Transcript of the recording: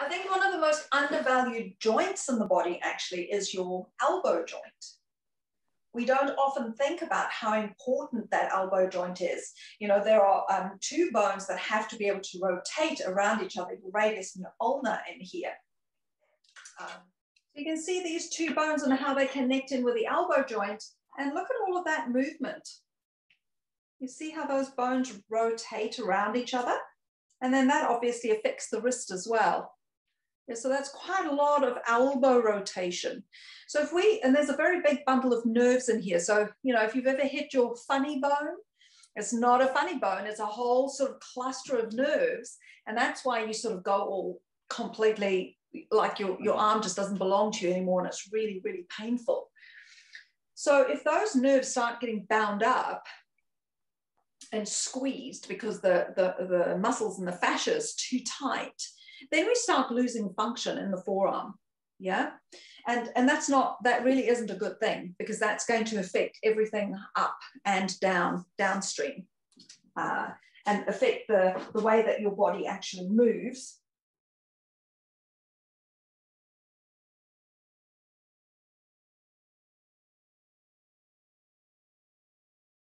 I think one of the most undervalued joints in the body actually is your elbow joint. We don't often think about how important that elbow joint is. You know, there are um, two bones that have to be able to rotate around each other, the radius and ulna in here. Um, you can see these two bones and how they connect in with the elbow joint and look at all of that movement. You see how those bones rotate around each other? And then that obviously affects the wrist as well. Yeah, so that's quite a lot of elbow rotation. So if we, and there's a very big bundle of nerves in here. So, you know, if you've ever hit your funny bone, it's not a funny bone, it's a whole sort of cluster of nerves. And that's why you sort of go all completely like your, your mm-hmm. arm just doesn't belong to you anymore. And it's really, really painful. So if those nerves start getting bound up and squeezed because the, the, the muscles and the fascia is too tight, then we start losing function in the forearm. Yeah. And, and that's not, that really isn't a good thing because that's going to affect everything up and down, downstream, uh, and affect the, the way that your body actually moves